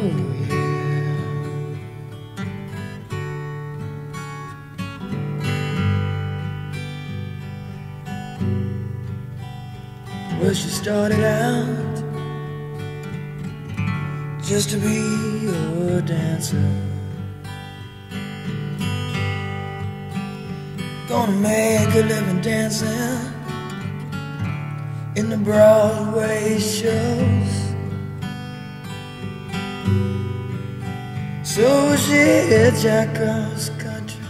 Well, she started out just to be a dancer. Gonna make a living dancing in the Broadway shows. So she hitchhiked country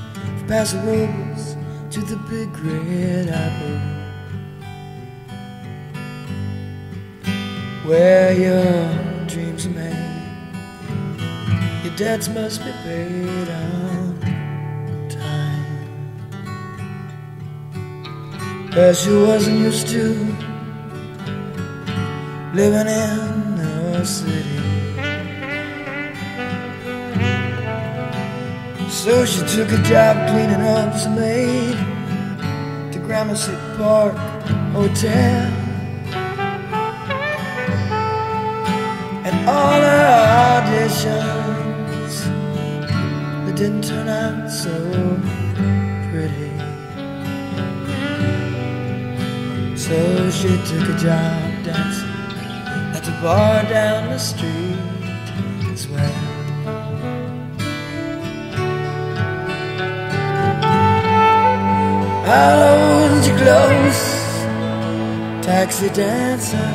from Robles to the big red apple. Where your dreams are made, your debts must be paid on time. But she wasn't used to living in the city. So she took a job cleaning up some maid to Gramercy Park Hotel. And all her auditions, they didn't turn out so pretty. So she took a job dancing at the bar down the street as well. Hold you close, taxi dancer.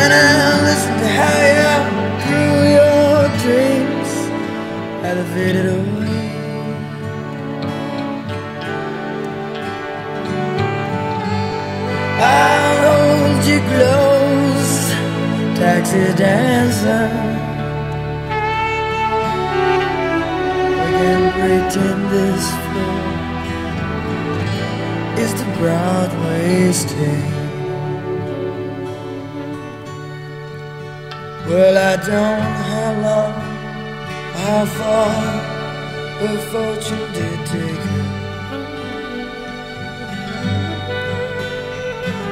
And I'll listen to how you grew your dreams elevated away. I'll hold you close, taxi dancer. Pretend this floor is the Broadway stage. Well, I don't know how long, how far her fortune did take her.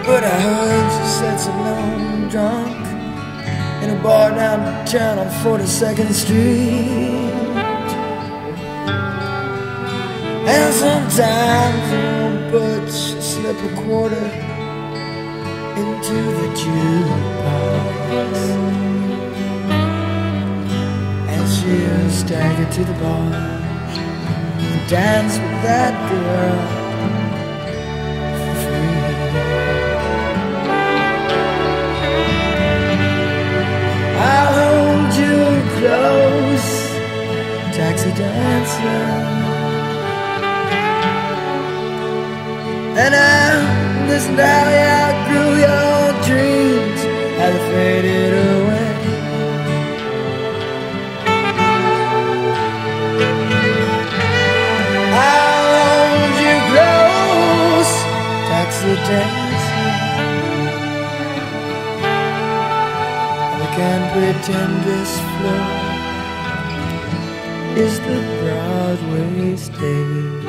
But I heard she sat alone, drunk, in a bar downtown on 42nd Street. And sometimes old Butch slip a quarter into the jukebox. And she'll stagger to the bar and dance with that girl And now, this now outgrew your dreams have faded away. I'll hold you close, taxi dancer. We can pretend this floor is the Broadway stage.